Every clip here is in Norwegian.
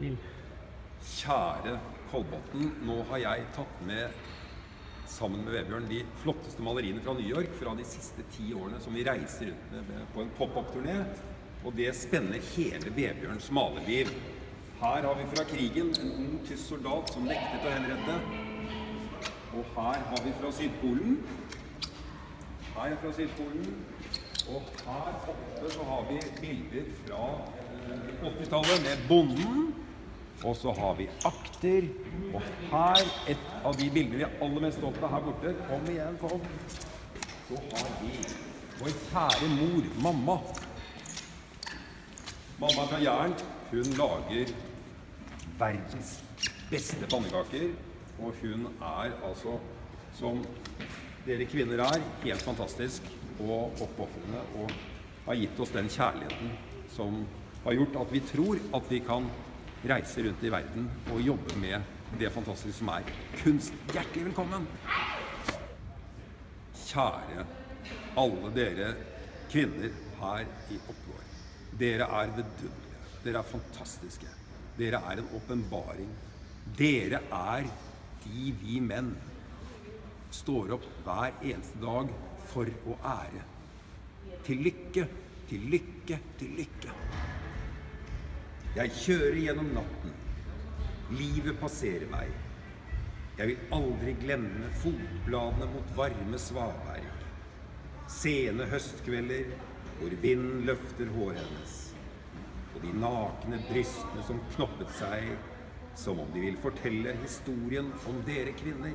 Vil. Kjære Kolbotn, nå har jeg tatt med sammen med Vebjørn de flotteste maleriene fra New York fra de siste ti årene som vi reiser rundt med, på en pop-up-turné. Og det spenner hele Vebjørns malerliv. Her har vi fra krigen en ung tysk soldat som nektet å henrette. Og her har vi fra Sydpolen. Her er fra Sydpolen. Og her oppe så har vi bilder fra eh, 80-tallet med bonden. Og så har vi akter. Og her, et av de bildene vi er aller mest stolt av her borte Kom igjen, folk. Så har vi vår kjære mor, mamma. Mamma fra Jæren. Hun lager verdens beste pannekaker. Og hun er altså, som dere kvinner er, helt fantastisk og oppofrende. Og har gitt oss den kjærligheten som har gjort at vi tror at vi kan reise rundt i verden og jobbe med det fantastiske som er kunst. Hjertelig velkommen! Kjære alle dere kvinner her i Oppegård. Dere er vidunderlige. Dere er fantastiske. Dere er en åpenbaring. Dere er de vi menn står opp hver eneste dag for å ære. Til lykke, til lykke, til lykke. Jeg kjører gjennom natten. Livet passerer meg. Jeg vil aldri glemme fotbladene mot varme svaberg. Sene høstkvelder hvor vinden løfter håret hennes. Og de nakne brystene som knoppet seg som om de vil fortelle historien om dere kvinner.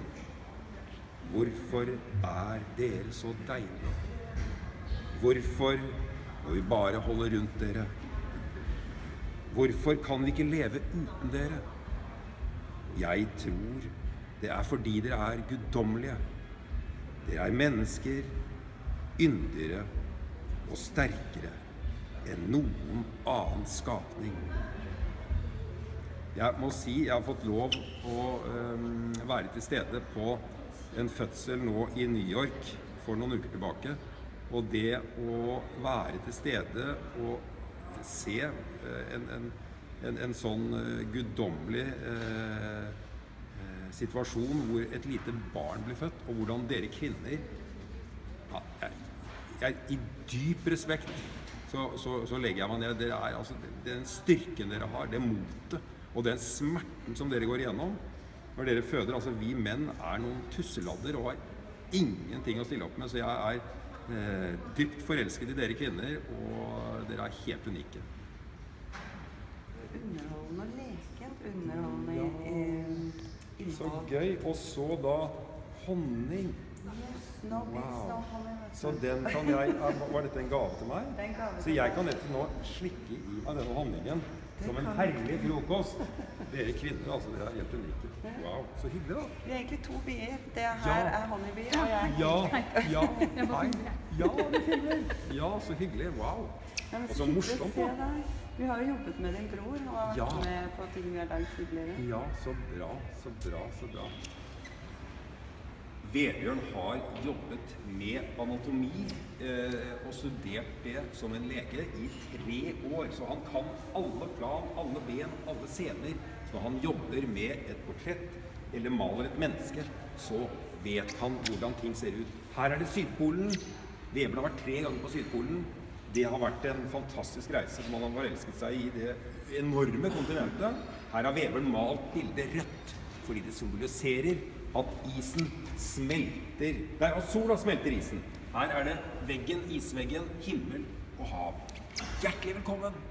Hvorfor er dere så deilige? Hvorfor må vi bare holde rundt dere? Hvorfor kan vi ikke leve uten dere? Jeg tror det er fordi dere er guddommelige. Dere er mennesker, yndigere og sterkere enn noen annen skapning. Jeg må si jeg har fått lov å øhm, være til stede på en fødsel nå i New York for noen uker tilbake. Og det å være til stede og se eh, en, en, en, en sånn eh, guddommelig eh, eh, situasjon hvor et lite barn blir født, og hvordan dere kvinner ja, jeg, jeg, I dyp respekt så, så, så legger jeg meg ned. Er, altså, den styrken dere har, det motet og den smerten som dere går igjennom når dere føder altså Vi menn er noen tusseladder og har ingenting å stille opp med. Så jeg er eh, dypt forelsket i dere kvinner, og dere er helt unike. Underholdende leken, leke. Underholdende eh, Så gøy. Og så da honning. Wow. Så den kan jeg Var dette en gave til meg? Så jeg kan etter nå slikke i av denne honningen som en herlig frokost. Dere kvinner, altså. Dere er helt unike. Wow. Så hyggelig, da. Vi er egentlig to bier. Det her Ja. er honeybee, og jeg Ja, ja, hei. Ja, vi filmer. Ja, så hyggelig. Wow. Og så morsomt, da. Vi har jo jobbet med din bror og vært Ja. med på ting vi har lagd tidligere. Ja, så bra, så bra, så bra. Vebjørn har jobbet med anatomi eh, og studert det som en lege i tre år. Så han kan alle plan, alle ben, alle scener. Så når han jobber med et portrett eller maler et menneske, så vet han hvordan ting ser ut. Her er det Sydpolen. Vebjørn har vært tre ganger på Sydpolen. Det har vært en fantastisk reise som han har forelsket seg i det enorme kontinentet. Her har Vebjørn malt bildet rødt fordi det symboliserer at isen smelter Nei, at sola smelter isen. Her er det veggen, isveggen, himmel og hav. Hjertelig velkommen!